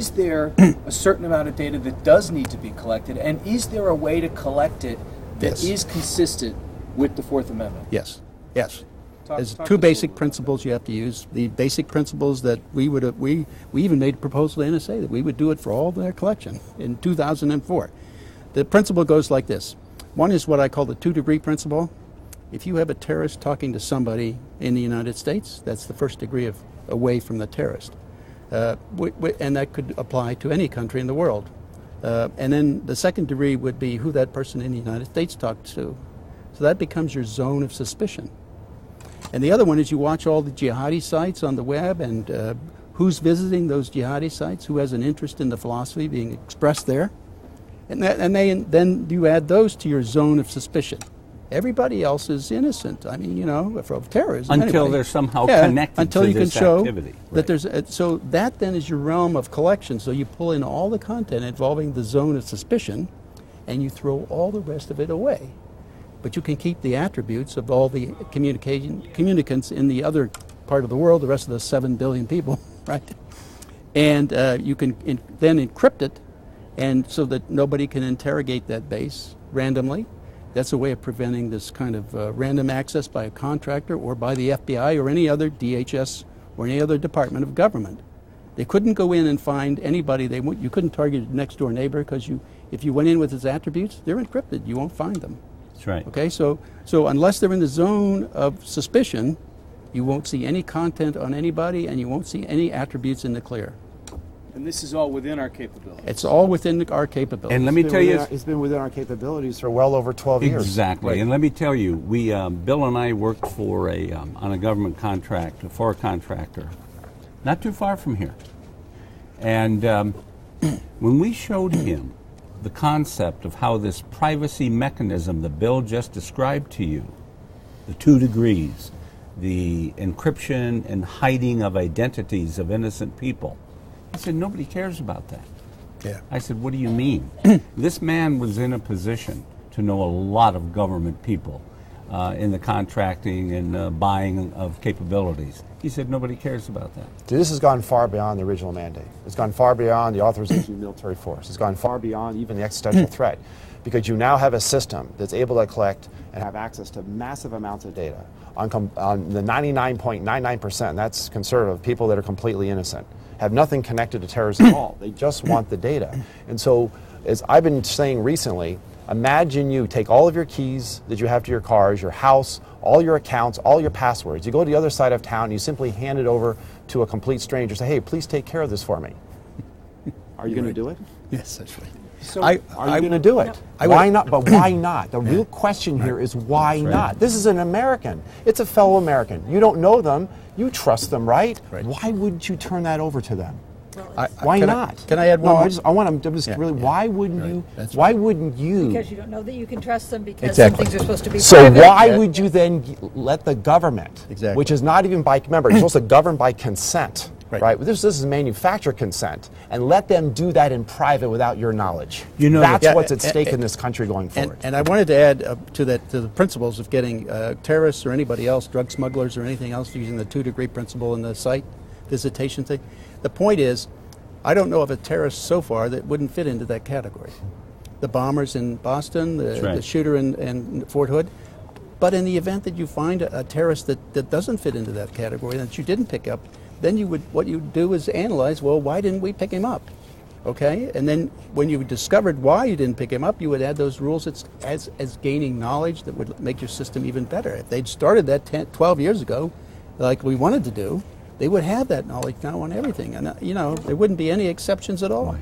is there a certain amount of data that does need to be collected, and is there a way to collect it that is Yes. consistent with the Fourth Amendment? Yes, yes. Talk- There's talk two basic principles you have to use. The basic principles that we would have, we, we even made a proposal to NSA that we would do it for all their collection in 2004. The principle goes like this. One is what I call the two degree principle. If you have a terrorist talking to somebody in the United States, that's the first degree of away from the terrorist. Uh, w- w- and that could apply to any country in the world. Uh, and then the second degree would be who that person in the United States talked to. So that becomes your zone of suspicion. And the other one is you watch all the jihadi sites on the web and uh, who's visiting those jihadi sites, who has an interest in the philosophy being expressed there. And, that, and they, then you add those to your zone of suspicion. Everybody else is innocent. I mean, you know, of terrorism. Until anyway. they're somehow Yeah, connected until to you can show activity. that Right. there's a, so that then is your realm of collection. So you pull in all the content involving the zone of suspicion, and you throw all the rest of it away. But you can keep the attributes of all the communication communicants in the other part of the world, the rest of the seven billion people, right? And uh, you can in, then encrypt it, and so that nobody can interrogate that base randomly. That's a way of preventing this kind of uh, random access by a contractor or by the FBI or any other DHS or any other department of government. They couldn't go in and find anybody. They you couldn't target your next door neighbor because you, if you went in with his attributes, they're encrypted. You won't find them. That's right. Okay, so so unless they're in the zone of suspicion, you won't see any content on anybody, and you won't see any attributes in the clear. And this is all within our capability. It's all within our capabilities. And let me tell you, our- it's been within our capabilities for well over 12 years. Exactly, Right. and let me tell you, we um, Bill and I worked for a um, on a government contract for a contractor, not too far from here, and um, when we showed him the concept of how this privacy mechanism that Bill just described to you, the two degrees, the encryption and hiding of identities of innocent people, he said nobody cares about that. yeah. I said, What do you mean? this man was in a position to know a lot of government people uh, in the contracting and uh, buying of capabilities. He said, Nobody cares about that. This has gone far beyond the original mandate. It's gone far beyond the authorization of military force. It's gone far beyond even the existential threat because you now have a system that's able to collect and have access to massive amounts of data on, com- on the 99.99%, that's conservative, people that are completely innocent, have nothing connected to terrorism at all. They just want the data. And so, as I've been saying recently, imagine you take all of your keys that you have to your cars, your house, all your accounts, all your passwords. You go to the other side of town, you simply hand it over to a complete stranger. Say, hey, please take care of this for me. Are you going to do it? Yes, that's right. So I, Are you going to do it? I would- why not? But why not? The real question here is why right. not? This is an American. It's a fellow American. You don't know them. You trust them, right? Right. Why wouldn't you turn that over to them? I- Why can I- not? can I add one No, more? I just I want to just Yeah, really. yeah. Why wouldn't Right. you? That's Why wouldn't you? Because you don't know that you can trust them because Exactly. some things are supposed to be So private. why Yeah. would you then let the government, Exactly. which is not even by remember, it's supposed to govern by consent, Right. right? This, this is manufacturer consent, and let them do that in private without your knowledge. You know that's that- what's at stake and- in this country going and, forward. and I wanted to add uh, to that to the principles of getting uh, terrorists or anybody else, drug smugglers or anything else, using the two degree principle in the site visitation thing. The point is, I don't know of a terrorist so far that wouldn't fit into that category. The bombers in Boston, the, right. the shooter in, in Fort Hood. But in the event that you find a, a terrorist that, that doesn't fit into that category that you didn't pick up, then you would what you do is analyze. Well, why didn't we pick him up? Okay, and then when you discovered why you didn't pick him up, you would add those rules as, as, as gaining knowledge that would make your system even better. If they'd started that 10, 12 years ago, like we wanted to do, they would have that knowledge now on everything. And, uh, you know, there wouldn't be any exceptions at all.